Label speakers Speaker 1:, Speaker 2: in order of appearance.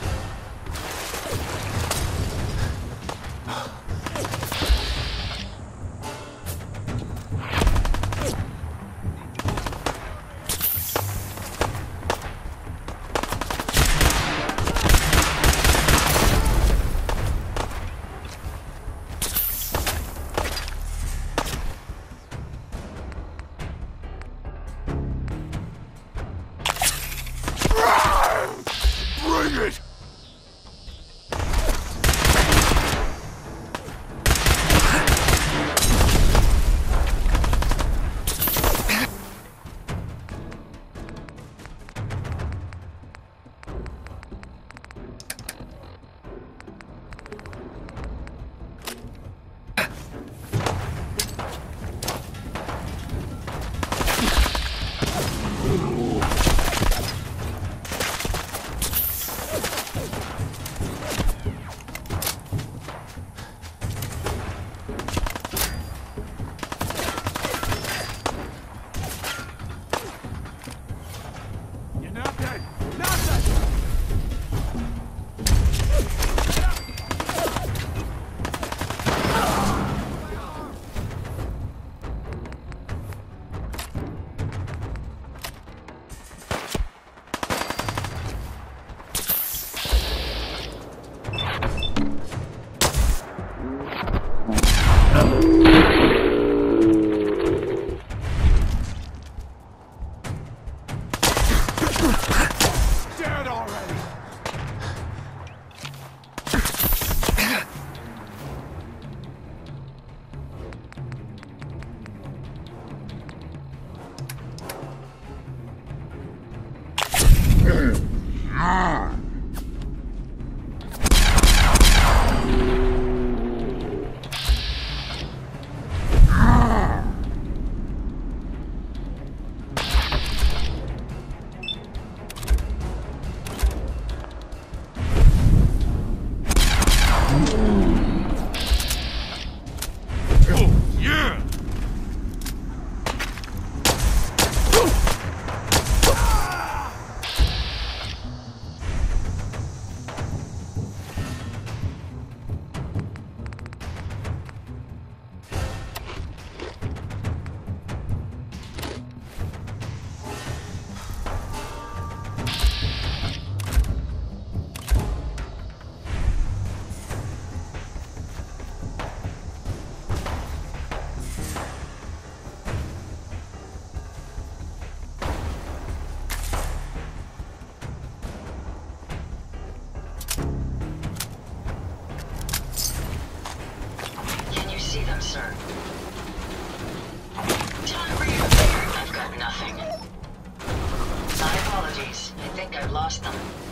Speaker 1: Thank you.
Speaker 2: I've lost them.